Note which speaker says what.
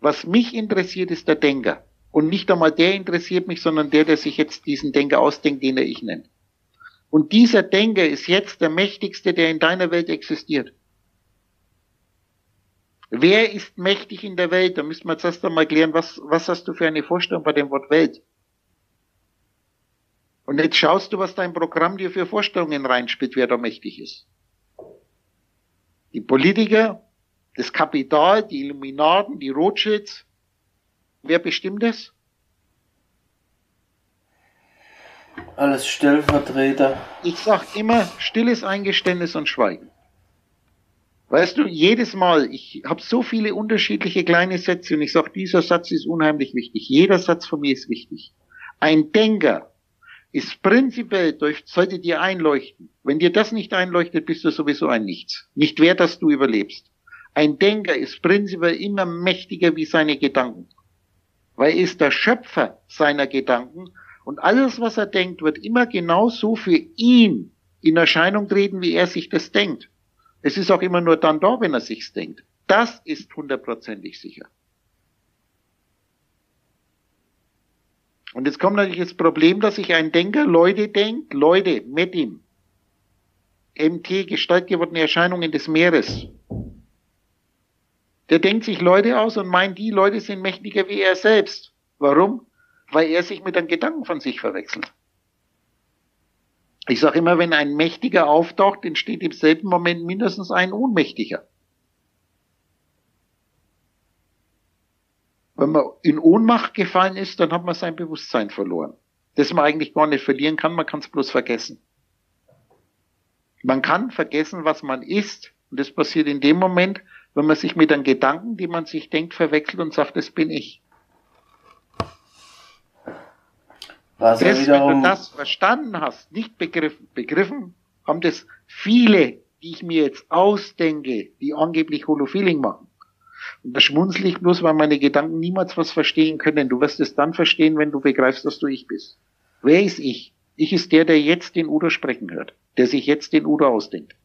Speaker 1: Was mich interessiert, ist der Denker. Und nicht einmal der interessiert mich, sondern der, der sich jetzt diesen Denker ausdenkt, den er ich nenne. Und dieser Denker ist jetzt der mächtigste, der in deiner Welt existiert. Wer ist mächtig in der Welt? Da müssen wir jetzt erst einmal klären, was, was hast du für eine Vorstellung bei dem Wort Welt? Und jetzt schaust du, was dein Programm dir für Vorstellungen reinspielt, wer da mächtig ist. Die Politiker, das Kapital, die Illuminaten, die Rothschilds. Wer bestimmt das?
Speaker 2: Alles Stellvertreter.
Speaker 1: Ich sag immer stilles Eingeständnis und Schweigen. Weißt du, jedes Mal, ich habe so viele unterschiedliche kleine Sätze und ich sage, dieser Satz ist unheimlich wichtig. Jeder Satz von mir ist wichtig. Ein Denker ist prinzipiell durch, sollte dir einleuchten. Wenn dir das nicht einleuchtet, bist du sowieso ein Nichts. Nicht wert, dass du überlebst. Ein Denker ist prinzipiell immer mächtiger wie seine Gedanken. Weil er ist der Schöpfer seiner Gedanken und alles, was er denkt, wird immer genauso für ihn in Erscheinung treten, wie er sich das denkt. Es ist auch immer nur dann da, wenn er sich's denkt. Das ist hundertprozentig sicher. Und jetzt kommt natürlich das Problem, dass sich ein Denker Leute denkt, Leute, mit ihm. MT, gestaltgewordene Erscheinungen des Meeres. Der denkt sich Leute aus und meint, die Leute sind mächtiger wie er selbst. Warum? Weil er sich mit einem Gedanken von sich verwechselt. Ich sage immer, wenn ein Mächtiger auftaucht, entsteht im selben Moment mindestens ein Ohnmächtiger. Wenn man in Ohnmacht gefallen ist, dann hat man sein Bewusstsein verloren. Das man eigentlich gar nicht verlieren kann, man kann es bloß vergessen. Man kann vergessen, was man ist. Und das passiert in dem Moment, wenn man sich mit einem Gedanken, die man sich denkt, verwechselt und sagt, das bin ich. Was das, wenn du das verstanden hast, nicht begriffen, begriffen haben das viele, die ich mir jetzt ausdenke, die angeblich Holofeeling machen. Und da schmunzel ich bloß, weil meine Gedanken niemals was verstehen können. Du wirst es dann verstehen, wenn du begreifst, dass du ich bist. Wer ist ich? Ich ist der, der jetzt den Udo sprechen hört, der sich jetzt den Udo ausdenkt.